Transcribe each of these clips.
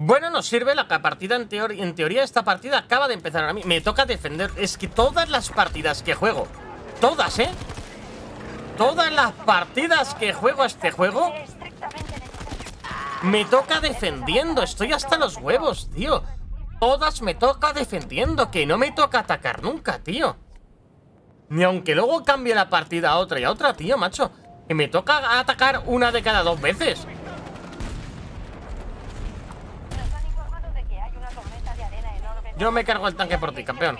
Bueno, nos sirve la partida en, teoría. en teoría. Esta partida acaba de empezar a mí. Me toca defender. Es que todas las partidas que juego, todas, ¿eh? Todas las partidas que juego a este juego, me toca defendiendo. Estoy hasta los huevos, tío. Todas me toca defendiendo. Que no me toca atacar nunca, tío. Ni aunque luego cambie la partida a otra y a otra, tío, macho. Que me toca atacar una de cada dos veces. Yo me cargo el tanque por ti, campeón.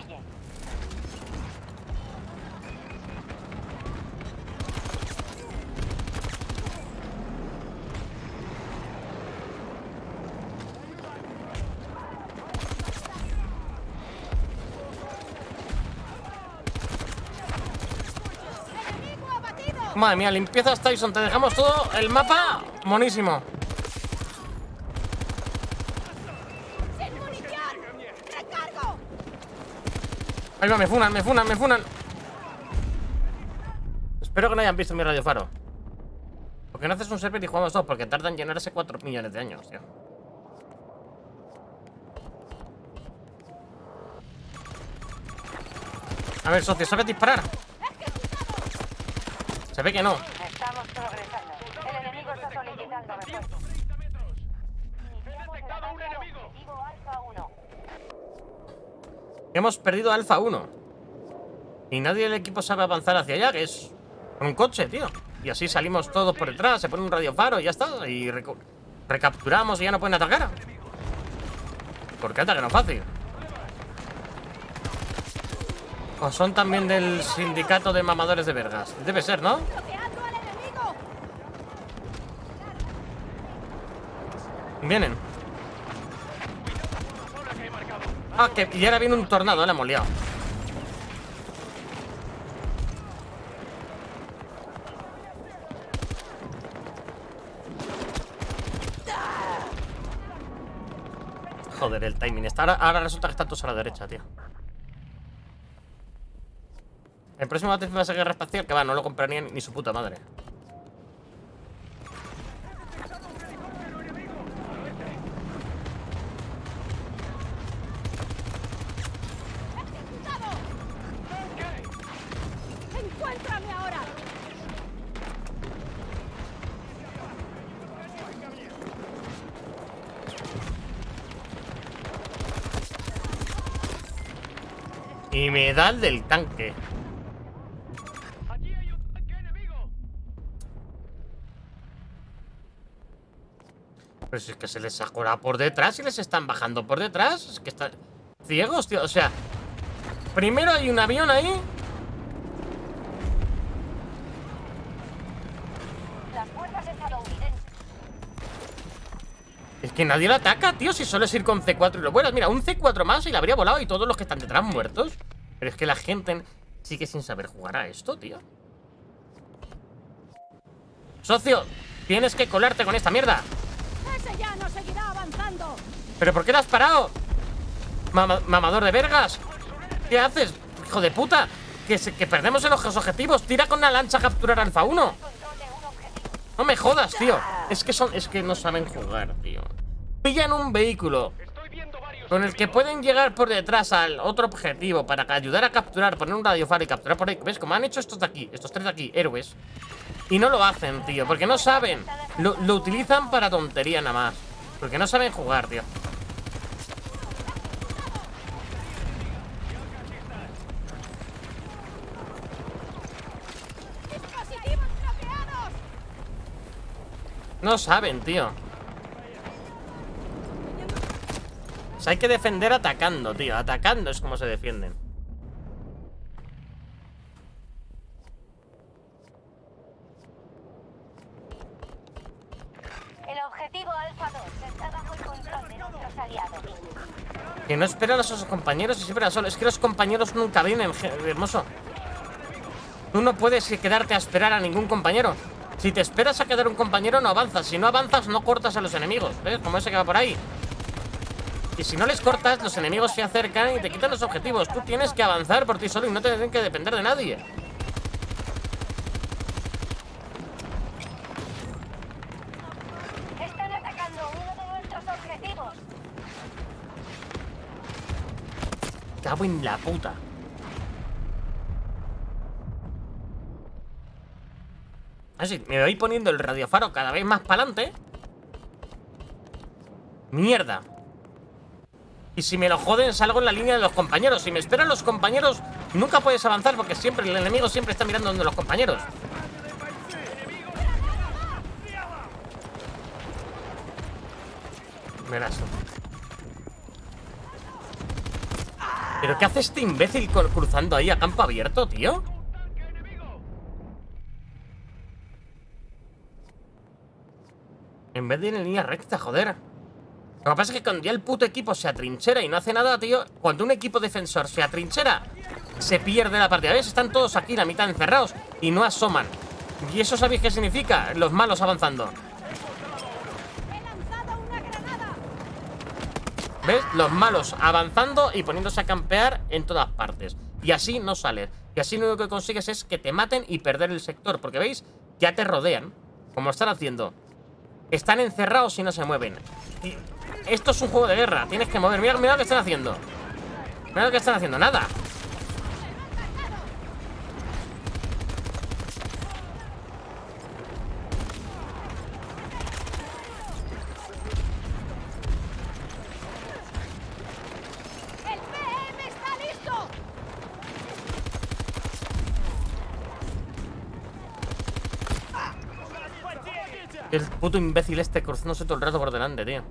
Madre mía, limpiezas Tyson, te dejamos todo el mapa monísimo. Ahí va, me funan, me funan, me funan. Espero que no hayan visto mi radiofaro ¿Por qué no haces un server y jugamos dos? Porque tardan en llenarse 4 millones de años, tío. A ver, socio, ¿sabes disparar? Se ve que no. Estamos progresando. El enemigo está solicitando refuerzos He detectado un enemigo. Alfa 1 Hemos perdido Alfa 1. Y nadie del equipo sabe avanzar hacia allá, que es un coche, tío. Y así salimos todos por detrás, se pone un radiofaro y ya está. Y recapturamos y ya no pueden atacar. ¿Por qué atacan no fácil? O son también del sindicato de mamadores de vergas. Debe ser, ¿no? Vienen. Ah, que y ahora viene un tornado, la hemos liado. Joder, el timing. Está, ahora, resulta que está todos a la derecha, tío. El próximo va a ser guerra espacial, que va, no lo compraría ni su puta madre. Y me da el del tanque. Pero si es que se les ha curado por detrás y les están bajando por detrás. Es que están ciegos, tío. O sea, primero hay un avión ahí. Es que nadie lo ataca, tío, si solo es ir con C4 y lo vuelas. Mira, un C4 más y le habría volado y todos los que están detrás muertos. Pero es que la gente sigue sin saber jugar a esto, tío. Socio, tienes que colarte con esta mierda. ¿Pero por qué te has parado? mamador de vergas. ¿Qué haces, hijo de puta? Que, que perdemos en los objetivos. Tira con la lancha a capturar Alfa 1. No me jodas, tío. Es que son, es que no saben jugar, tío. Pillan un vehículo con el que pueden llegar por detrás al otro objetivo para ayudar a capturar, poner un radiofaro y capturar por ahí. ¿Ves? Como han hecho estos de aquí, estos tres de aquí, héroes. Y no lo hacen, tío, porque no saben. Lo, lo utilizan para tontería nada más. Porque no saben jugar, tío. No saben, tío. O sea, hay que defender atacando, tío. Atacando es como se defienden. El objetivo Alfa 2 está bajo el control de nuestros aliados. Que no esperan a sus compañeros y siempre a solo Es que los compañeros nunca vienen, hermoso. Tú no puedes quedarte a esperar a ningún compañero. Si te esperas a quedar un compañero no avanzas. Si no avanzas no cortas a los enemigos. ¿Ves? Como ese que va por ahí y si no les cortas, los enemigos se acercan y te quitan los objetivos. Tú tienes que avanzar por ti solo y no te tienen que depender de nadie. Están atacando uno de nuestros objetivos. Cago en la puta. Ah, Así, me voy poniendo el radiofaro cada vez más para adelante. Mierda. Y si me lo joden, salgo en la línea de los compañeros. Si me esperan los compañeros, nunca puedes avanzar porque siempre el enemigo siempre está mirando donde los compañeros. Verás. ¿Pero qué hace este imbécil cruzando ahí a campo abierto, tío? En vez de ir en línea recta, joder. Lo que pasa es que cuando ya el puto equipo se atrinchera y no hace nada, tío, cuando un equipo defensor se atrinchera, se pierde la partida. ¿Ves? Están todos aquí, la mitad encerrados, y no asoman. ¿Y eso sabéis qué significa? Los malos avanzando. ¿Ves? Los malos avanzando y poniéndose a campear en todas partes. Y así no sales. Y así lo único que consigues es que te maten y perder el sector. Porque veis, ya te rodean. Como están haciendo. Están encerrados y no se mueven. Esto es un juego de guerra. Tienes que mover. Mira, mira lo que están haciendo. Mira lo que están haciendo. Nada. Puto imbécil este cruzándose todo el rato por delante, tío.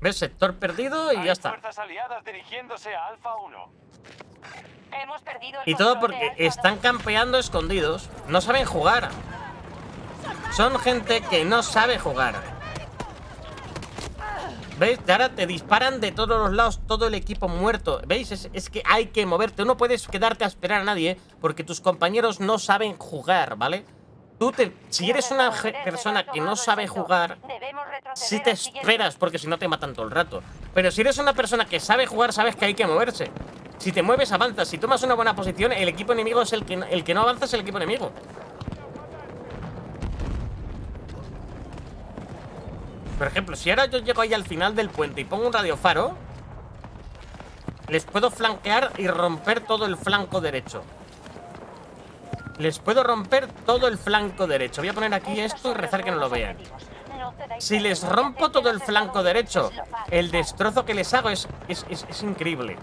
¿Ves? Sector perdido y Hay ya está. fuerzas aliadas dirigiéndose a Alfa 1. Hemos perdido el Y todo porque están campeando escondidos. No saben jugar. Son gente que no sabe jugar. ¿Veis? Ahora te disparan de todos los lados todo el equipo muerto. ¿Veis? Es, es que hay que moverte. No puedes quedarte a esperar a nadie ¿eh? porque tus compañeros no saben jugar, ¿vale? Tú te... Si eres una persona que no sabe jugar, si te esperas porque si no te matan todo el rato. Pero si eres una persona que sabe jugar, sabes que hay que moverse. Si te mueves, avanzas. Si tomas una buena posición, el equipo enemigo es el que, el que no avanza, es el equipo enemigo. Por ejemplo, si ahora yo llego ahí al final del puente y pongo un radiofaro, les puedo flanquear y romper todo el flanco derecho. Les puedo romper todo el flanco derecho. Voy a poner aquí esto y rezar que no lo vean. Si les rompo todo el flanco derecho, el destrozo que les hago es, es, es- increíble.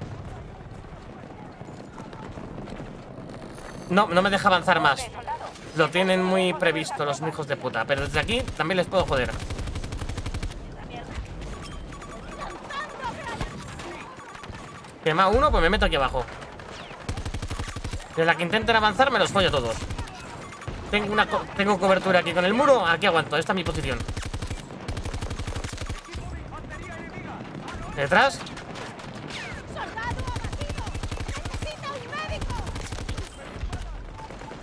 No, no me deja avanzar más. Lo tienen muy previsto los hijos de puta. Pero desde aquí también les puedo joder. Quema uno, pues me meto aquí abajo. De la que intenten avanzar, me los follo todos. Tengo, una co- tengo cobertura aquí con el muro. Aquí aguanto. Esta es mi posición. Detrás.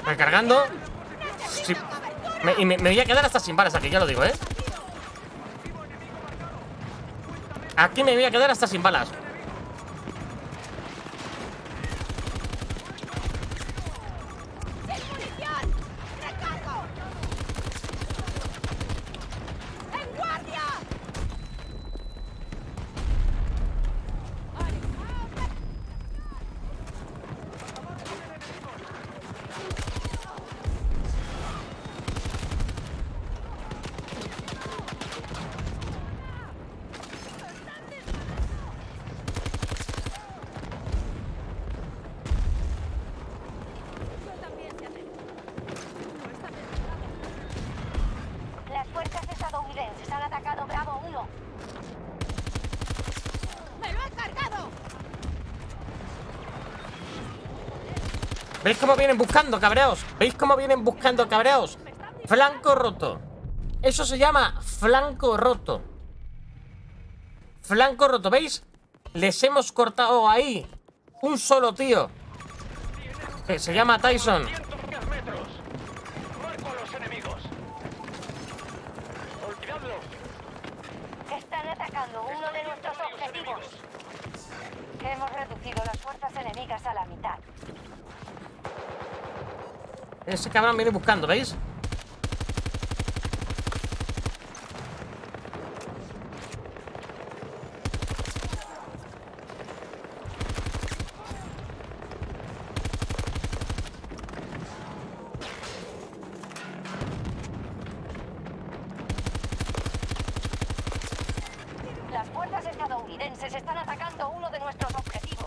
Recargando. Y me voy a quedar hasta sin balas aquí, ya lo digo, ¿eh? Aquí me voy a quedar hasta sin balas. ¡Sin munición! ¡Recargo! ¡En guardia! Las fuerzas estadounidenses han atacado Bravo 1. ¡Me lo he cargado! ¿Veis cómo vienen buscando, cabreados? ¿Veis cómo vienen buscando, cabreados? Flanco roto. Eso se llama flanco roto. Flanco roto, ¿veis? Les hemos cortado ahí. Un solo tío. Que se llama Tyson. 110 metros. Marco a los enemigos. Olvidadlo. Están atacando uno de nuestros objetivos. Hemos reducido las fuerzas enemigas a la mitad. Ese cabrón viene buscando, ¿veis? fuerzas estadounidenses están atacando uno de nuestros objetivos.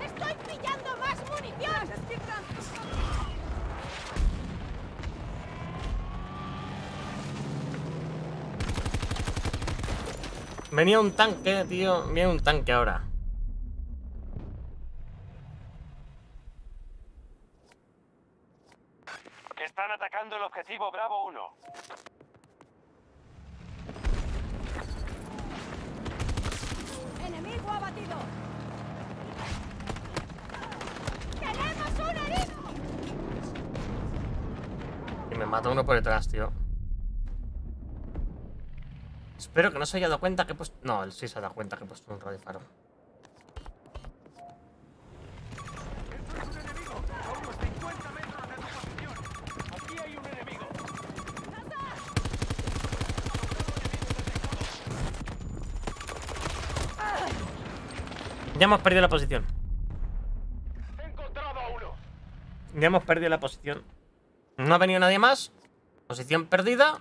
¡Estoy pillando más munición! Venía un tanque, tío. Viene un tanque ahora. Están atacando el objetivo Bravo 1. ¡Enemigo abatido! ¡Tenemos un herido! Y me mata uno por detrás, tío. Espero que no se haya dado cuenta que he puesto... No, él sí se ha dado cuenta que he puesto un radio faro. A unos 50 metros de tu posición. Aquí hay un enemigo. Ya hemos perdido la posición. He encontrado a uno. Ya hemos perdido la posición. No ha venido nadie más. Posición perdida.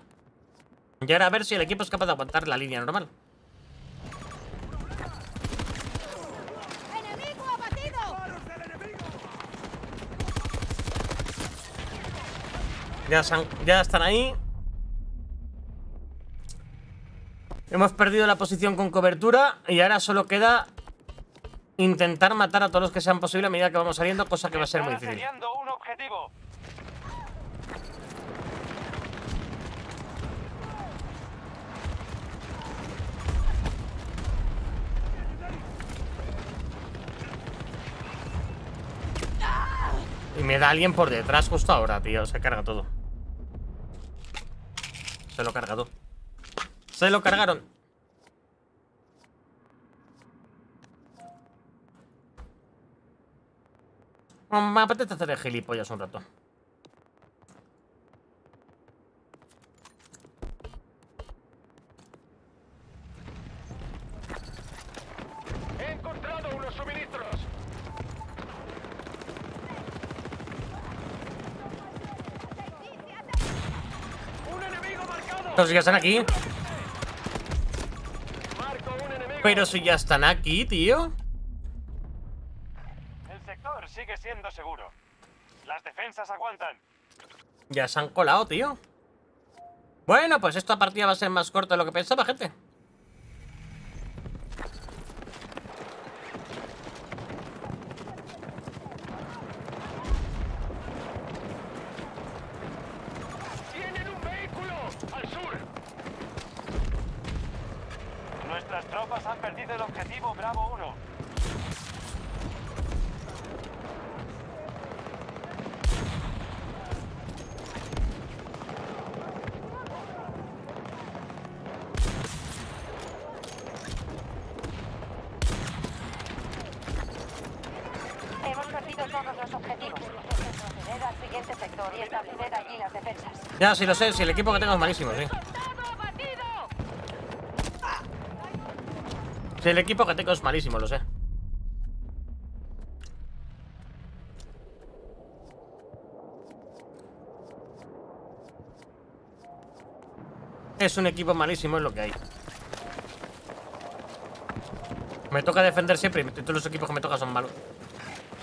Y ahora a ver si el equipo es capaz de aguantar la línea normal. ¡Enemigo abatido! Ya, han- ya están ahí. Hemos perdido la posición con cobertura y ahora solo queda intentar matar a todos los que sean posible a medida que vamos saliendo, cosa que va a ser muy difícil. asediando un objetivo. Me da alguien por detrás justo ahora, tío. Se carga todo. Se lo carga todo. Se lo cargaron. Me apetece hacer gilipollas un rato. He encontrado unos suministros. Un enemigo marcado. Pero si ya están aquí. Pero si ya están aquí, tío. El sector sigue siendo seguro. Las defensas aguantan. Ya se han colado, tío. Bueno, pues esta partida va a ser más corta de lo que pensaba, gente. ¡Tienen un vehículo! ¡Al sur! Nuestras tropas han perdido el objetivo Bravo 1. Hemos perdido todos los objetivos. Proceder al siguiente sector y establecer allí las defensas. Ya, sí lo sé, si el equipo que tengo es malísimo, sí. ¡Todo abatido! Si el equipo que tengo es malísimo, lo sé. Es un equipo malísimo, es lo que hay. Me toca defender siempre y todos los equipos que me tocan son malos.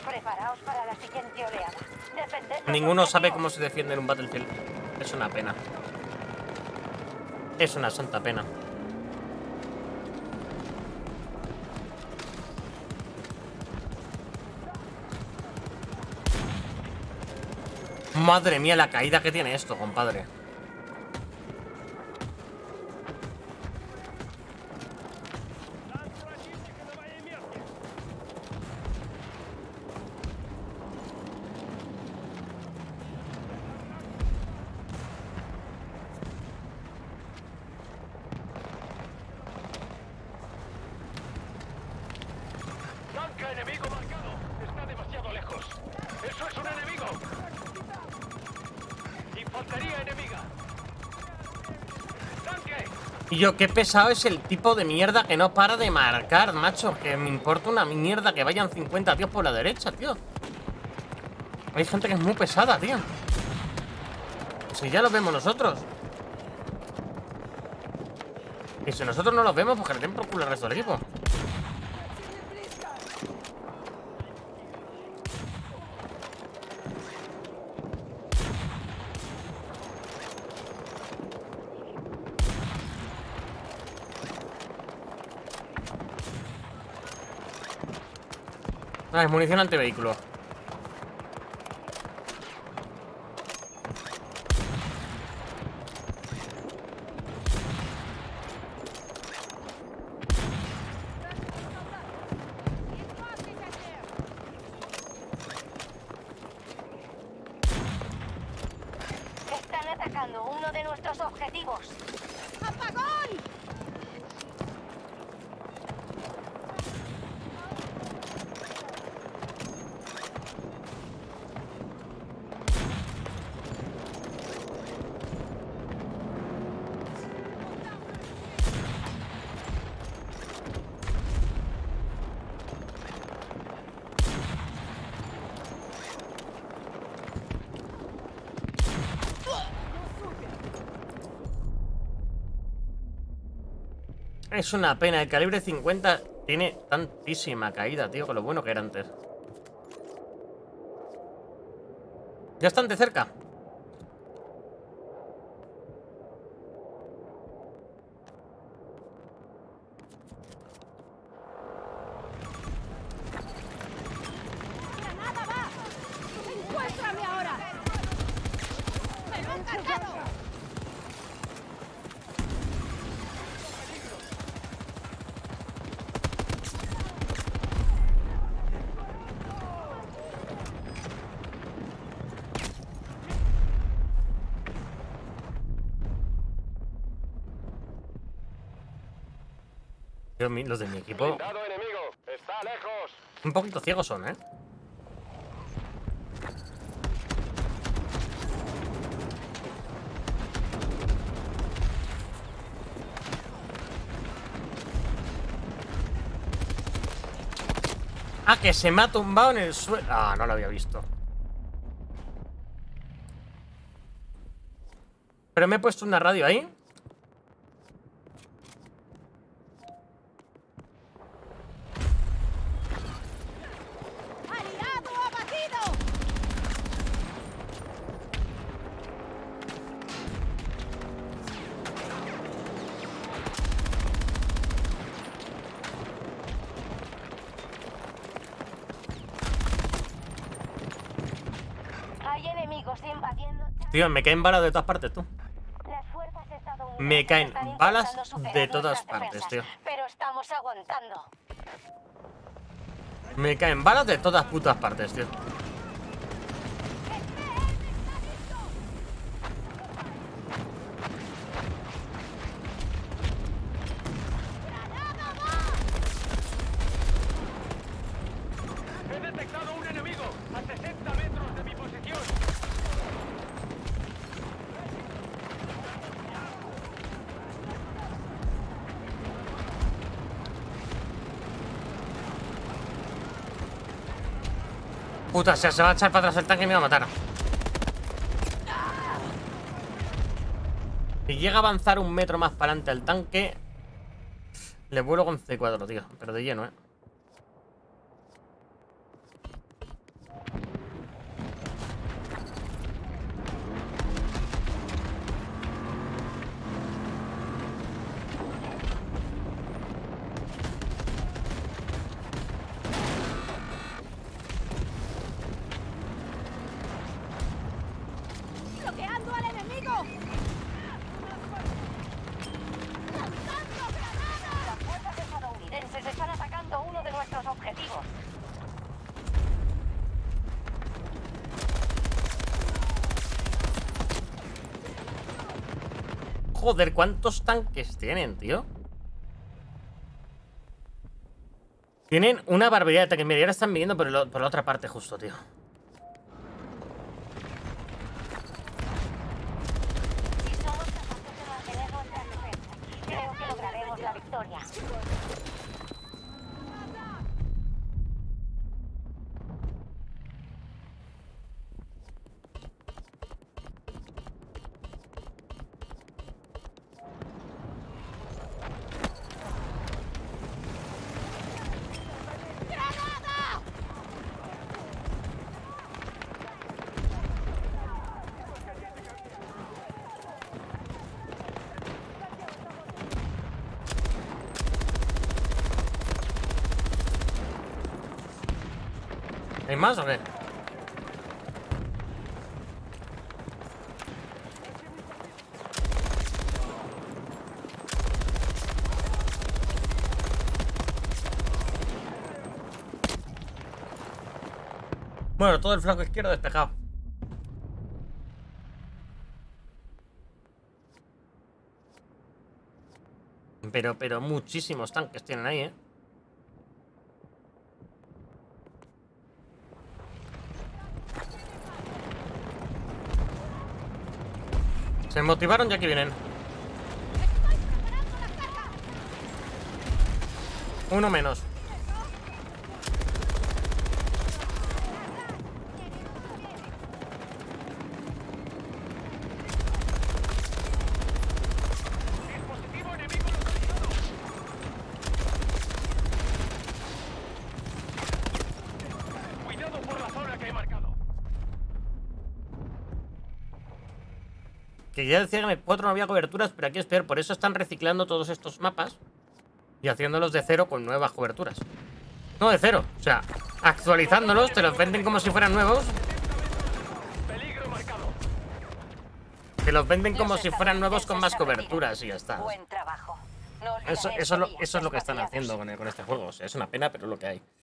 Preparaos para la siguiente oleada. Defended los Ninguno sabe cómo se defiende en un Battlefield. Es una pena. Es una santa pena. Madre mía, la caída que tiene esto, compadre. Y yo, qué pesado es el tipo de mierda que no para de marcar, macho. Que me importa una mierda que vayan 50 tíos por la derecha, tío. Hay gente que es muy pesada, tío. Si ya los vemos nosotros. Y si nosotros no los vemos, pues que le den por culo al resto del equipo. Es munición antivehículo. Están atacando uno de nuestros objetivos. Es una pena, el calibre 50 tiene tantísima caída, tío, con lo bueno que era antes. Ya están de cerca. Los de mi equipo. Está lejos. un poquito ciegos son, ¿eh? Ah, que se me ha tumbado en el suelo. Ah, no lo había visto. Pero me he puesto una radio ahí. ¡Aliado abatido! Hay enemigos invadiendo. Tío, me caen balas de todas partes, tú. Me caen balas de todas partes, tío. Pero estamos aguantando. Me caen balas de todas putas partes, tío. He detectado un enemigo a 60 metros de mi posición. Puta, se, se va a echar para atrás el tanque y me va a matar. Si llega a avanzar un metro más para adelante el tanque, le vuelo con C4, tío. Pero de lleno, ¿eh? Joder, ¿cuántos tanques tienen, tío? Tienen una barbaridad de tanques. Mira, ahora están viniendo por, por la otra parte justo, tío. Si somos capaces de mantener nuestras defensas, creo que lograremos la victoria. ¿Hay más o qué? Bueno, todo el flanco izquierdo despejado. Pero, pero muchísimos tanques tienen ahí, ¿eh? Se motivaron ya que vienen. Uno menos. Dispositivo enemigo localizado. Cuidado por la zona que he marcado. Que ya decía que en el 4 no había coberturas, pero aquí es peor. Por eso están reciclando todos estos mapas y haciéndolos de cero con nuevas coberturas. No de cero, o sea, actualizándolos, te los venden como si fueran nuevos. Te los venden como si fueran nuevos con más coberturas y ya está. Eso, eso, es lo, estos eso es lo que están haciendo con, el- con este juego. O sea, es una pena, pero es lo que hay.